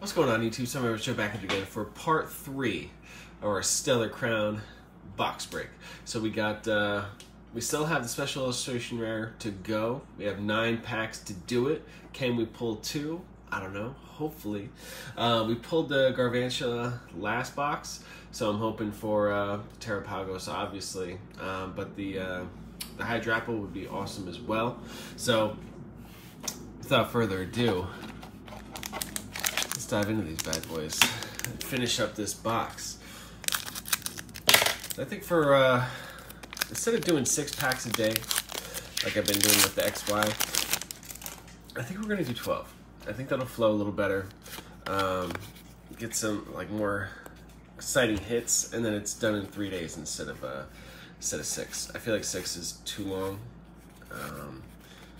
What's going on YouTube? Summer Show back again for part three of our Stellar Crown box break. So we got, uh, we still have the special illustration rare to go. We have nine packs to do it. Can we pull two? I don't know. Hopefully. Uh, we pulled the Galvantula last box, so I'm hoping for uh, Terapagos, obviously. Um, but the uh, the Hydrapple would be awesome as well. So, without further ado, dive into these bad boys and finish up this box. I think for, uh, instead of doing six packs a day, like I've been doing with the XY, I think we're gonna do 12. I think that'll flow a little better. Um, get some, like, more exciting hits, and then it's done in three days instead of, uh, instead of six. I feel like six is too long. Um,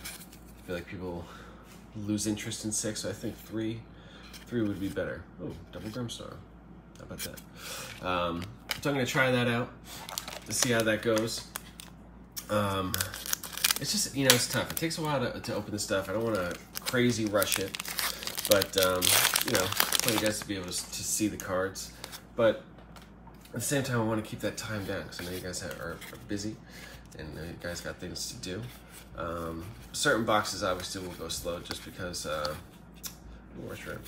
I feel like people lose interest in six, so I think three three would be better. Oh, double Grimmsnarl. How about that? Um, so I'm to try that out to see how that goes. Um, it's just, you know, it's tough. It takes a while to, to open the stuff. I don't want to crazy rush it. But, um, you know, I want you guys to be able to, to see the cards. But at the same time, I want to keep that time down because I know you guys are, are, busy and you guys got things to do. Um, certain boxes obviously will go slow just because, uh, more shrimp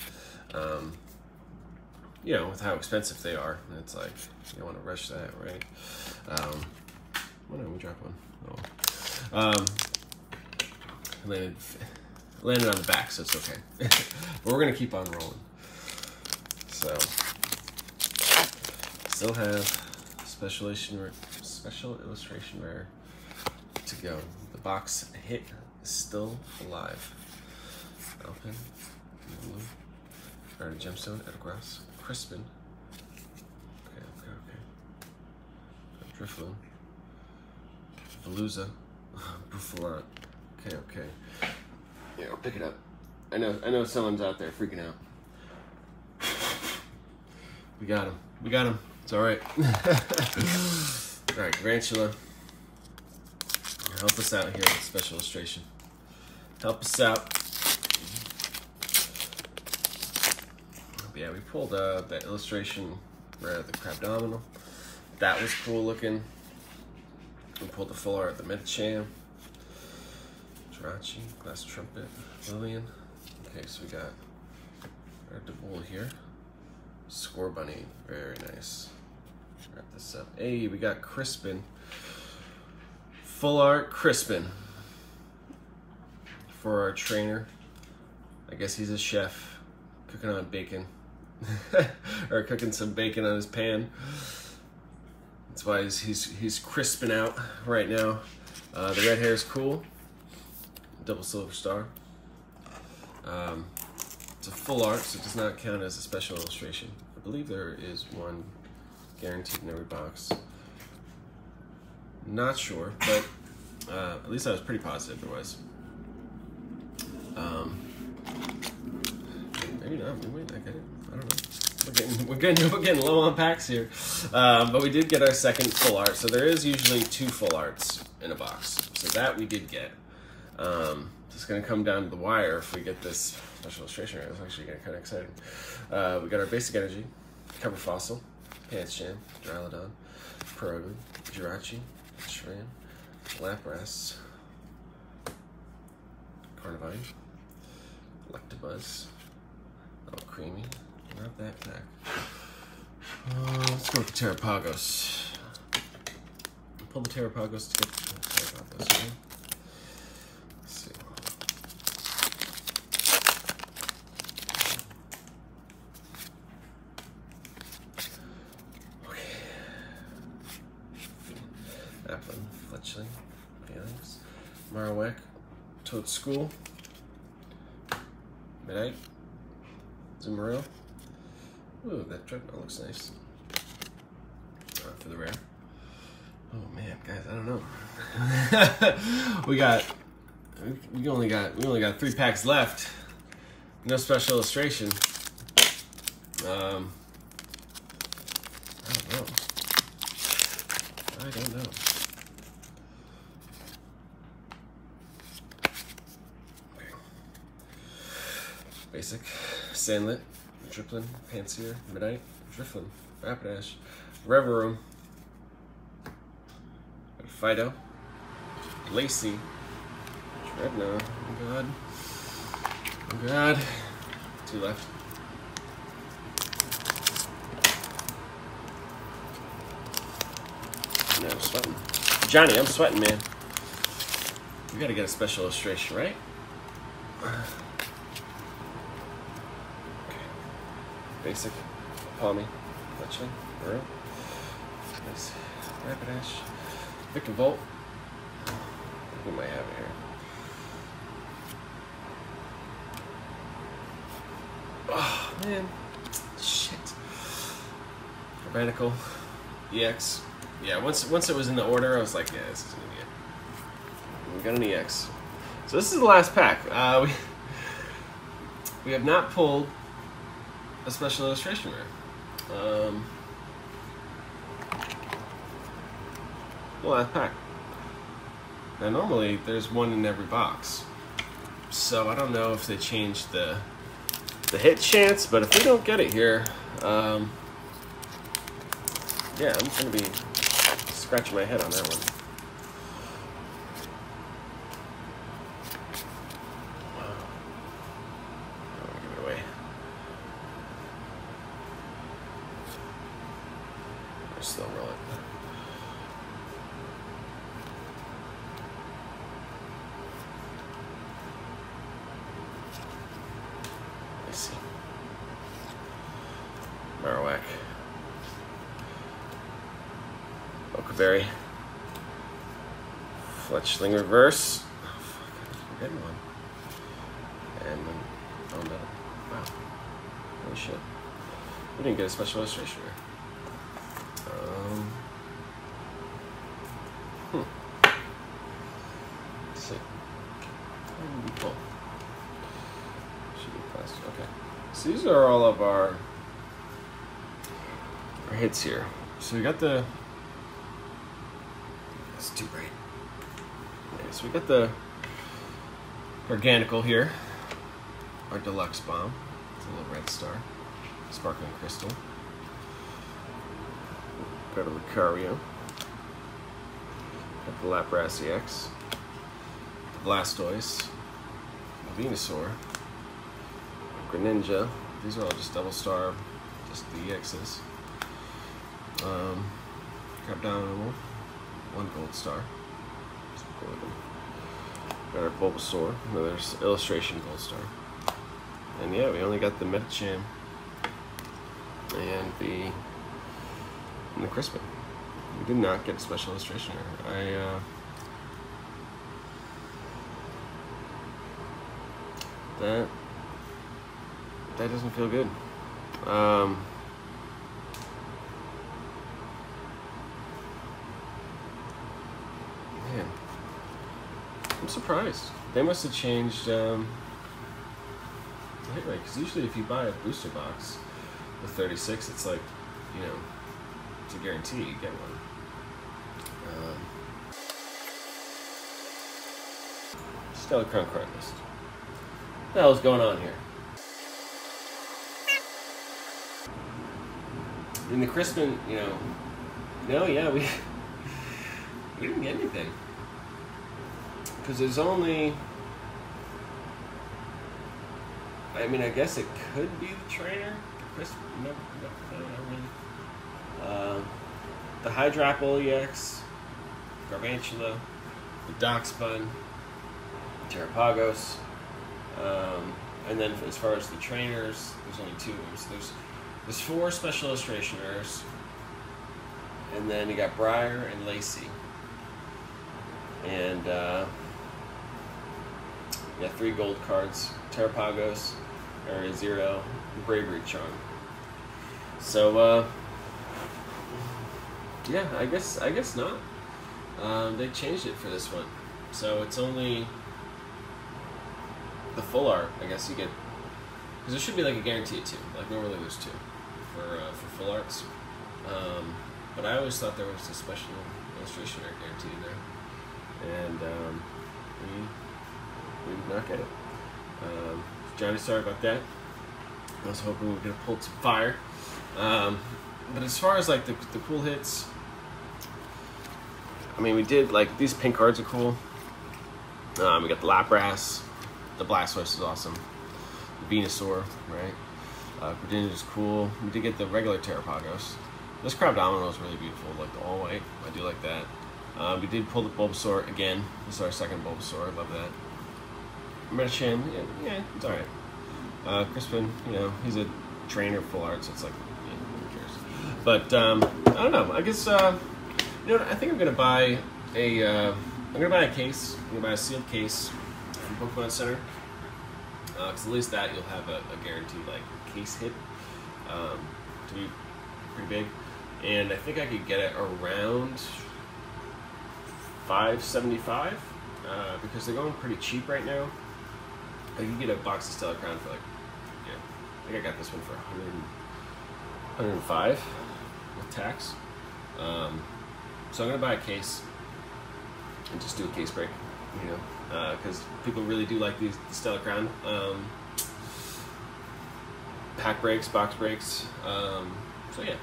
um, you know, with how expensive they are. It's like, you don't want to rush that, right? Um, why don't we drop one? Oh. Um, landed, landed on the back, so it's okay. but we're to keep on rolling. So, still have special illustration, special illustration rare to go. The box hit is still alive. Open. Blue. Iron Gemstone, Eldegoss, Crispin. Okay, okay, okay. Drifloon. Veluza. Bouffalant. Okay, okay. Yeah, I'll pick it up. I know, I know someone's out there freaking out. We got him. We got him. It's all right. all right, Grantula. Help us out here with special illustration. Help us out. Yeah, we pulled uh, that illustration right of the Crabominable. That was cool looking. We pulled the full art of the Medicham. Jirachi, Glass Trumpet, Lillian. Okay, so we got our Debull here. Scorbunny, very nice. Wrap this up. Hey, we got Crispin. Full art Crispin for our trainer. I guess he's a chef cooking on bacon. or cooking some bacon on his pan. That's why he's he's, he's crisping out right now. Uh, the red hair is cool. Double silver star. Um, it's a full art, so it does not count as a special illustration. I believe there is one guaranteed in every box. Not sure, but uh, at least I was pretty positive there was. Um, maybe not. It. I don't know. We're getting, we're getting, we're getting low on packs here. Um, but we did get our second full art. So there is usually two full arts in a box. So that we did get. Um, it's going to come down to the wire if we get this special illustration. It's actually getting kind of exciting. Uh, we got our basic energy, cover fossil, Pancham, Drylodon, Paragon, Jirachi, Shran, Lapras, Carnivine, Electabuzz, Oh, creamy. Not that pack. Uh, let's go with the Terapagos. Pull the Terapagos to get the Terapagos. Okay? Let's see. Okay. Applin, Fletchling, Phalanx, Marowak, Toedscool, Midnight. Zumarill. Ooh, that Drednaw looks nice. Uh, for the rare. Oh man, guys, I don't know. we got, we only got, we only got three packs left. No special illustration. Um, I don't know. I don't know. Basic. Sandlit, Drifloon, Pansear, Midnight, Drifloon, Rapidash, Revavroom, Fidough, Lacey, Drednaw, oh god, oh god, two left. No, I'm sweating. Johnny, I'm sweating, man. We gotta get a special illustration, right? Basic, Palmy, Fletchling, Burrow. Nice. Rapidash. Vikavolt. Who might have it here? Oh, man. Shit. Urbanical. EX. Yeah, once once it was in the order, I was like, yeah, this is an idiot. We got an EX. So this is the last pack. Uh, we, we have not pulled a special illustration rare. Um, last pack. Now normally there's one in every box. So I don't know if they changed the the hit chance, but if we don't get it here, um, yeah, I'm gonna be scratching my head on that one. give it away. still roll it. Let's see. Marowak. Okaberry. Fletchling reverse. Oh, fuck, I'm one. And then, oh no. Wow. Holy shit. We didn't get a special illustration here. Um, hmm. Plastic. Okay. So these are all of our, our hits here. So we got the that's too bright. Okay, so we got the organical here. Our deluxe bomb. It's a little red star. Sparkling crystal. Got a Lucario. Got the. The Blastoise. The Venusaur. Greninja. These are all just double star, just the EXs. Um, one gold star. Got our Bulbasaur, another illustration gold star. And yeah, we only got the Medicham and the and the Crispin. We did not get a special illustration here. I uh, that that doesn't feel good. Um, Man, I'm surprised. They must have changed um, hit because usually if you buy a booster box with 36, it's like you know it's a guarantee you get one. Um, Stellar Crown card list. What the hell is going on here? In the Crispin, you know, no, yeah, we we didn't get anything because there's only. I mean, I guess it could be the trainer. Chris, no, no, no, really. Uh, the Hydrapple EX, Garvantula, the Dachsbun, Terapagos, um, and then as far as the trainers, there's only two of them. So there's there's four special illustration errors, and then you got Briar and Lacey, and. Uh, yeah, three gold cards. Terapagos, Area Zero, Bravery Charm. So, uh, yeah, I guess I guess not. Um, they changed it for this one, so it's only the full art. I guess you get because there should be like a guarantee of two. Like normally there's two for uh, for full arts, um, but I always thought there was a special illustration art guarantee in there, and um, we we did not get it. Um, Johnny, sorry about that. I was hoping we were gonna pull some fire. Um, but as far as like the, the cool hits, I mean, we did like these pink cards are cool. Um, we got the Lapras, the Blastoise is awesome, the Venusaur, right? Uh, is cool. We did get the regular Terapagos. This crab domino is really beautiful, like the all white. I do like that. Um, we did pull the Bulbasaur again. This is our second Bulbasaur. I love that. Medicham, yeah, yeah, it's alright. Uh, Crispin, you know, he's a trainer full art, so it's like, yeah, who cares? But um, I don't know. I guess uh, you know, I think I'm gonna buy a. Uh, I'm gonna buy a case. I'm gonna buy a sealed case from Pokemon Center. Because uh, at least that you'll have a, a guaranteed like case hit um, to be pretty big, and I think I could get it around 575 uh, because they're going pretty cheap right now. I can get a box of Stellar Crown for like, yeah, I think I got this one for 100, 105 with tax. Um, so I'm gonna buy a case and just do a case break, you know, because uh, people really do like these the Stellar Crown. Um, pack breaks, box breaks. Um, so yeah,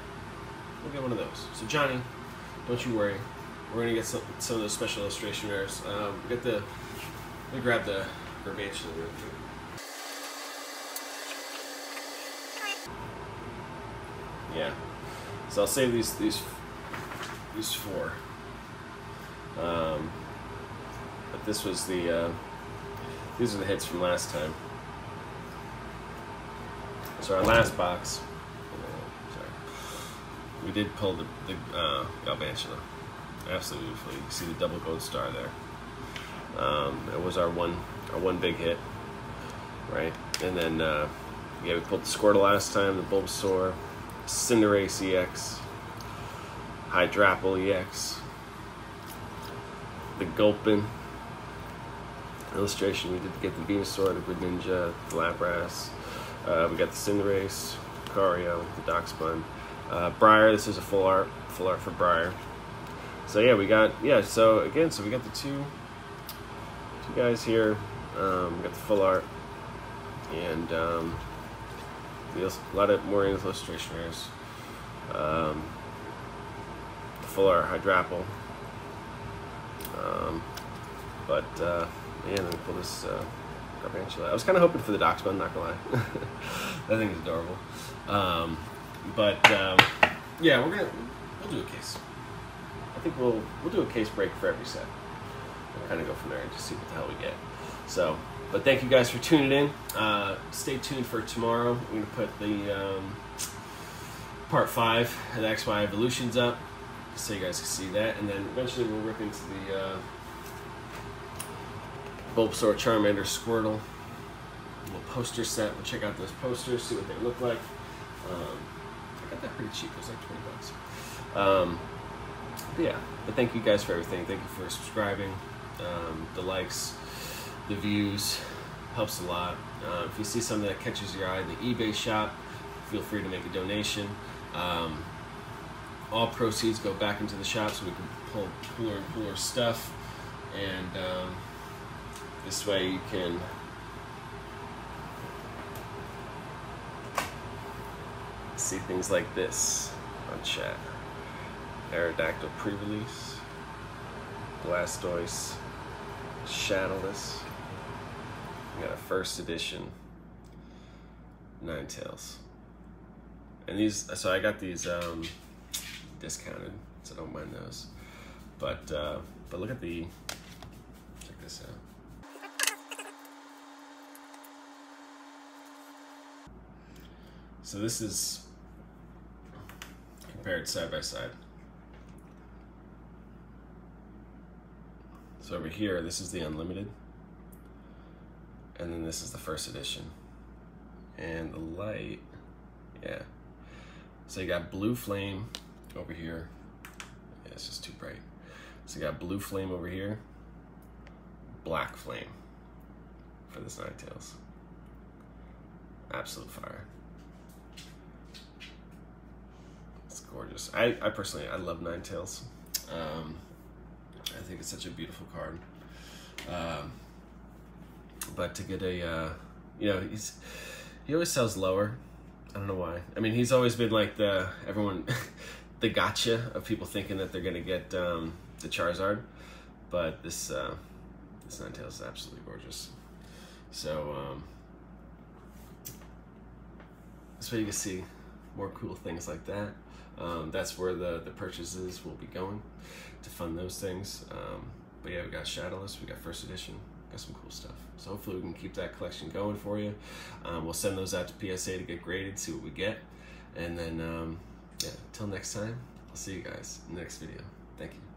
we'll get one of those. So Johnny, don't you worry. We're gonna get some, some of those special illustration rares. Um, get the, me grab the verbiage real quick. Yeah. So I'll save these these these four. Um, but this was the uh, these are the hits from last time. So our last box, we did pull the, the uh, Galvantula. Absolutely. You see the double gold star there. Um, it was our one our one big hit, right? And then uh, yeah, we pulled the Squirtle last time, the Bulbasaur, Cinderace EX, Hydrapple EX, the Gulpin illustration. We did to get the Venusaur, the Greninja, the Lapras. Uh, we got the Cinderace, Cario, the Darkspun. Uh, Briar, this is a full art, full art for Briar. So yeah, we got, yeah, so again, so we got the two, two guys here. Um, got the full art. And um, a lot of more illustration. Um, the full art Hydrapple. Um, but, uh, yeah, then we pull this, uh. I was kind of hoping for the Darkspun, not gonna lie. that thing is adorable. Um, but um, yeah, we're gonna we'll do a case. I think we'll we'll do a case break for every set. We'll kind of go from there and just see what the hell we get. So, but thank you guys for tuning in. Uh, stay tuned for tomorrow. I'm gonna put the um, part five of the XY evolutions up so you guys can see that, and then eventually we'll rip into the. Uh, Bulbasaur, Charmander, Squirtle. Little poster set. We'll check out those posters, see what they look like. Um, I got that pretty cheap. It was like 20 bucks. Um, but yeah, but thank you guys for everything. Thank you for subscribing, um, the likes, the views. Helps a lot. Uh, if you see something that catches your eye in the eBay shop, feel free to make a donation. Um, all proceeds go back into the shop so we can pull cooler and cooler stuff. And um, this way you can see things like this on chat. Aerodactyl pre-release, Blastoise, Shadowless. Got a first edition Ninetales. And these, so I got these um, discounted, so don't mind those. But uh, but look at the, check this out. So this is compared side by side. So over here, this is the unlimited. And then this is the first edition. And the light, yeah. So you got blue flame over here. Yeah, it's just too bright. So you got blue flame over here, black flame for this tails. Absolute fire. It's gorgeous. I, I personally, I love Ninetales. Um, I think it's such a beautiful card. Um, but to get a, uh, you know, he's he always sells lower, I don't know why. I mean, he's always been like the everyone, the gotcha of people thinking that they're gonna get um, the Charizard, but this uh, this Ninetales is absolutely gorgeous. So um, that's where you can see more cool things like that. Um, that's where the the purchases will be going to fund those things. Um, but yeah, we got Shadowless, we got First Edition, got some cool stuff. So hopefully we can keep that collection going for you. Um, we'll send those out to PSA to get graded, see what we get, and then um, yeah. Until next time, I'll see you guys in the next video. Thank you.